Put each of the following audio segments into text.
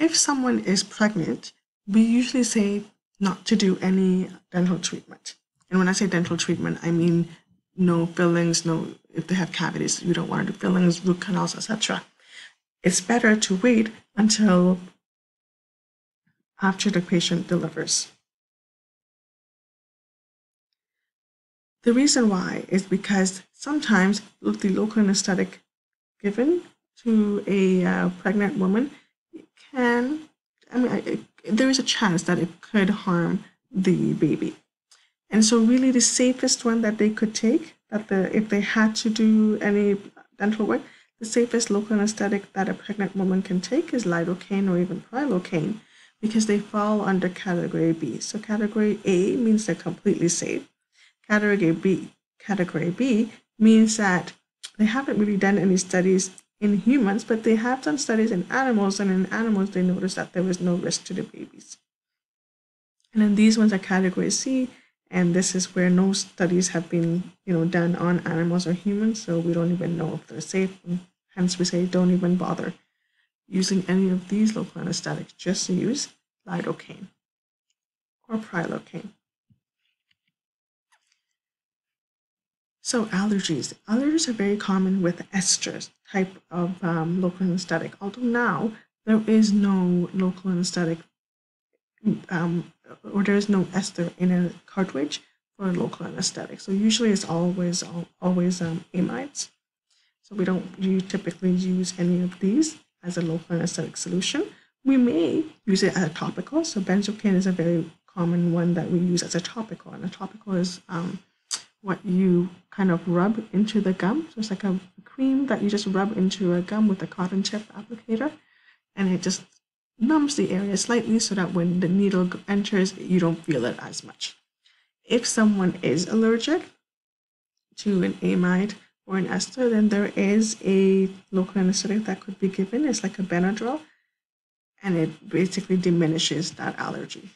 if someone is pregnant, we usually say not to do any dental treatment. And when I say dental treatment, I mean no fillings, no if they have cavities, you don't want to do fillings, root canals, etc. It's better to wait until after the patient delivers. The reason why is because sometimes the local anesthetic given to a uh, pregnant woman can, I mean, I, there is a chance that it could harm the baby. And so, really, the safest one that they could take, that the if they had to do any dental work, the safest local anesthetic that a pregnant woman can take is lidocaine or even prilocaine because they fall under category B. So category A means they're completely safe. Category B, category B means that they haven't really done any studies in humans, but they have done studies in animals, and in animals they noticed that there was no risk to the babies. And then these ones are category C, and this is where no studies have been, you know, done on animals or humans, so we don't even know if they're safe. And hence, we say don't even bother using any of these local anesthetics, just use lidocaine or prilocaine. So allergies. Allergies are very common with esters type of um, local anesthetic, although now there is no local anesthetic um, or there is no ester in a cartridge for a local anesthetic. So usually it's always always um, amides. So we don't you typically use any of these as a local anesthetic solution. We may use it as a topical. So benzocaine is a very common one that we use as a topical. And a topical is um, what you kind of rub into the gum. So it's like a cream that you just rub into a gum with a cotton tip applicator. And it just numbs the area slightly so that when the needle enters, you don't feel it as much. If someone is allergic to an amide or an ester, then there is a local anesthetic that could be given. It's like a Benadryl, and it basically diminishes that allergy.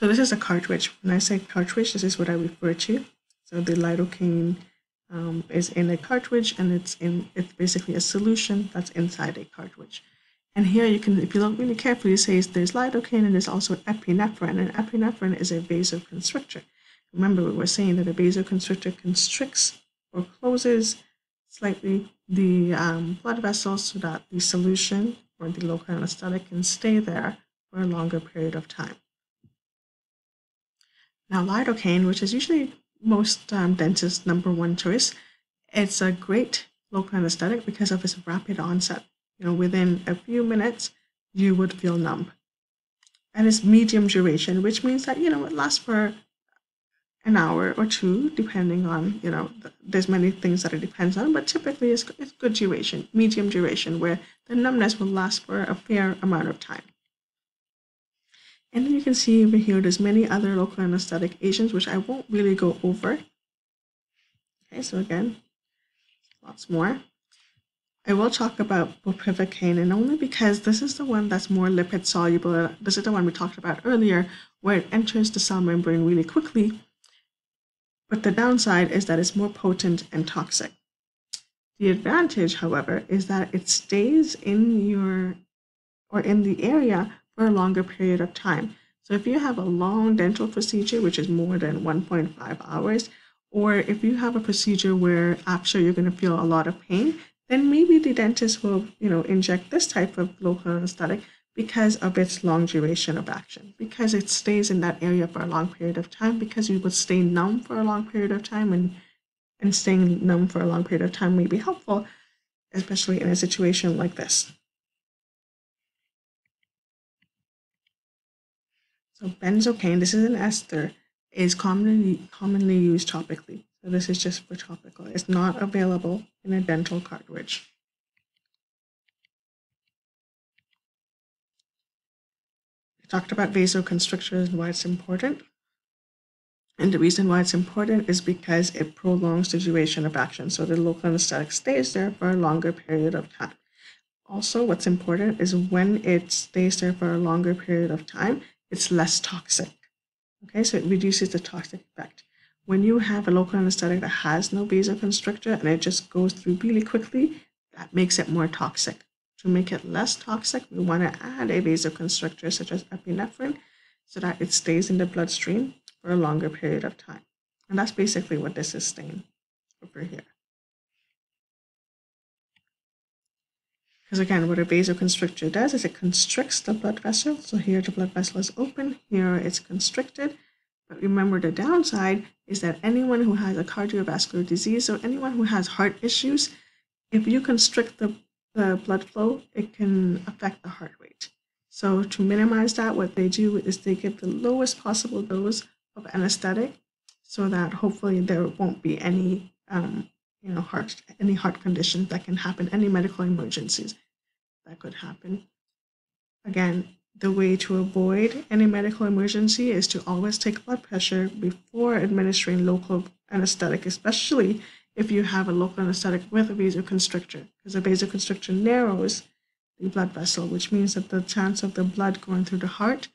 So this is a cartridge. When I say cartridge, this is what I refer to. So the lidocaine um, is in a cartridge, and it's in it's basically a solution that's inside a cartridge. And here you can, if you look really carefully, it says there's lidocaine and there's also epinephrine, and epinephrine is a vasoconstrictor. Remember, we were saying that a vasoconstrictor constricts or closes slightly the um, blood vessels so that the solution or the local anesthetic can stay there for a longer period of time. Now, lidocaine, which is usually most um, dentists' number one choice, it's a great local anesthetic because of its rapid onset. You know, within a few minutes, you would feel numb. And it's medium duration, which means that, you know, it lasts for an hour or two, depending on, you know, there's many things that it depends on, but typically it's, it's good duration, medium duration, where the numbness will last for a fair amount of time. And then you can see over here, there's many other local anesthetic agents, which I won't really go over. Okay, so again, lots more. I will talk about bupivacaine, and only because this is the one that's more lipid soluble. This is the one we talked about earlier, where it enters the cell membrane really quickly but the downside is that it's more potent and toxic. The advantage, however, is that it stays in your or in the area for a longer period of time. So if you have a long dental procedure, which is more than 1.5 hours, or if you have a procedure where after you're going to feel a lot of pain, then maybe the dentist will, you know, inject this type of local anesthetic because of its long duration of action, because it stays in that area for a long period of time, because you would stay numb for a long period of time, and, and staying numb for a long period of time may be helpful, especially in a situation like this. So benzocaine, this is an ester, is commonly commonly used topically. So this is just for topical. It's not available in a dental cartridge. We talked about vasoconstrictors and why it's important. And the reason why it's important is because it prolongs the duration of action. So the local anesthetic stays there for a longer period of time. Also, what's important is when it stays there for a longer period of time, it's less toxic. Okay, so it reduces the toxic effect. When you have a local anesthetic that has no vasoconstrictor and it just goes through really quickly, that makes it more toxic to make it less toxic, we want to add a vasoconstrictor such as epinephrine so that it stays in the bloodstream for a longer period of time. And that's basically what this is saying over here. Because again, what a vasoconstrictor does is it constricts the blood vessel. So here the blood vessel is open, here it's constricted. But remember the downside is that anyone who has a cardiovascular disease or anyone who has heart issues, if you constrict the, the blood flow, it can affect the heart rate. So to minimize that, what they do is they give the lowest possible dose of anesthetic so that hopefully there won't be any um, you know heart any heart conditions that can happen any medical emergencies that could happen. Again the way to avoid any medical emergency is to always take blood pressure before administering local anesthetic especially if you have a local anesthetic with a vasoconstrictor because a vasoconstrictor narrows the blood vessel which means that the chance of the blood going through the heart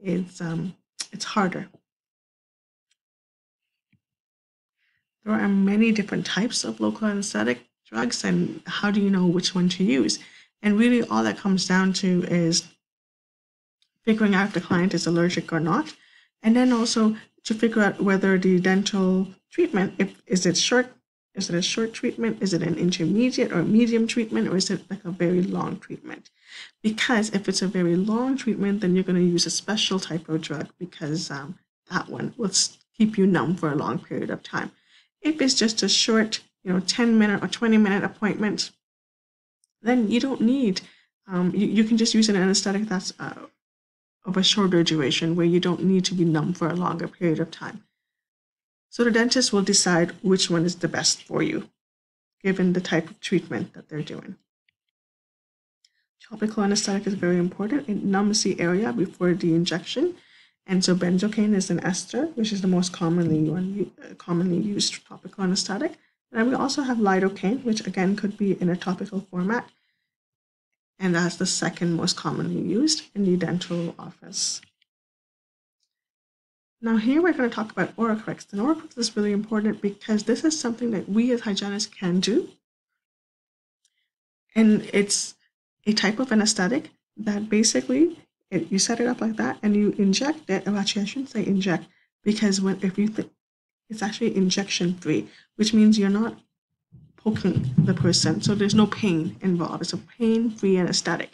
is um, it's harder There are many different types of local anesthetic drugs, and how do you know which one to use? And really, all that comes down to is figuring out if the client is allergic or not, and then also to figure out whether the dental treatment, if is it short, is it a short treatment, is it an intermediate or medium treatment, or is it like a very long treatment? Because if it's a very long treatment, then you're going to use a special type of drug because um, that one will keep you numb for a long period of time. If it's just a short, you know, 10 minute or 20 minute appointment, then you don't need, um, you, you can just use an anesthetic that's uh, of a shorter duration where you don't need to be numb for a longer period of time. So the dentist will decide which one is the best for you, given the type of treatment that they're doing. Topical anesthetic is very important. It numbs the area before the injection and so benzocaine is an ester, which is the most commonly one, uh, commonly used topical anesthetic. And we also have lidocaine, which again could be in a topical format. And that's the second most commonly used in the dental office. Now here we're going to talk about Oraqix. And Oraqix is really important because this is something that we as hygienists can do. And it's a type of anesthetic that basically it, you set it up like that and you inject it. Oh, actually, I shouldn't say inject because when if you think it's actually injection free, which means you're not poking the person, so there's no pain involved. It's a pain free anesthetic.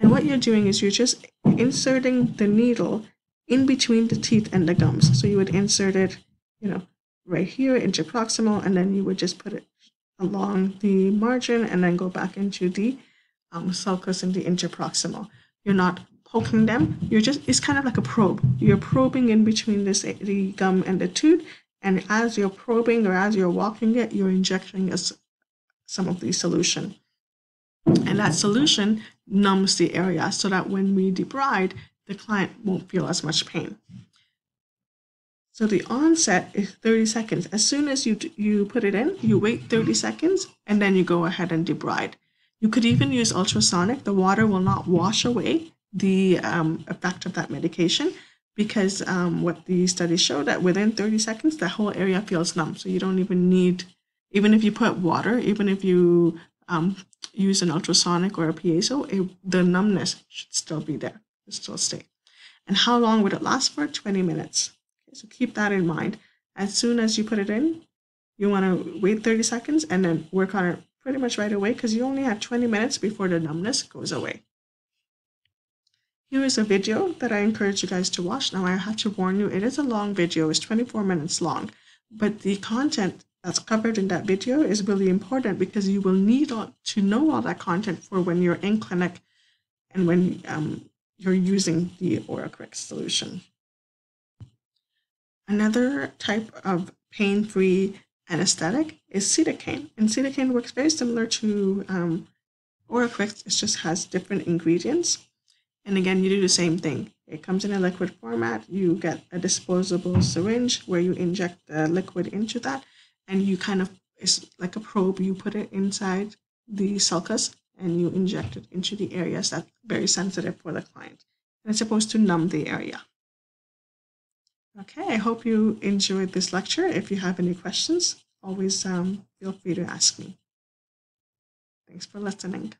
And what you're doing is you're just inserting the needle in between the teeth and the gums. So you would insert it, you know, right here into proximal, and then you would just put it along the margin and then go back into the um, sulcus and the interproximal. You're not poking them, you're just, it's kind of like a probe. You're probing in between this, the gum and the tooth. And as you're probing or as you're walking it, you're injecting us some of the solution. And that solution numbs the area so that when we debride, the client won't feel as much pain. So the onset is 30 seconds. As soon as you, you put it in, you wait 30 seconds and then you go ahead and debride. You could even use ultrasonic. The water will not wash away the um, effect of that medication because um, what the studies show that within 30 seconds, that whole area feels numb. So you don't even need, even if you put water, even if you um, use an ultrasonic or a piezo, it, the numbness should still be there, it still stay. And how long would it last for? 20 minutes. Okay, so keep that in mind. As soon as you put it in, you want to wait 30 seconds and then work on it pretty much right away because you only have 20 minutes before the numbness goes away. Here is a video that I encourage you guys to watch. Now I have to warn you, it is a long video, it's 24 minutes long, but the content that's covered in that video is really important because you will need to know all that content for when you're in clinic and when um, you're using the Oraqix solution. Another type of pain-free anesthetic is Cetacaine. And Cetacaine works very similar to um, Orocrix, it just has different ingredients. And again, you do the same thing. It comes in a liquid format. You get a disposable syringe where you inject the liquid into that, and you kind of, it's like a probe. You put it inside the sulcus and you inject it into the areas that very sensitive for the client. And it's supposed to numb the area. Okay, I hope you enjoyed this lecture. If you have any questions, always um, feel free to ask me. Thanks for listening.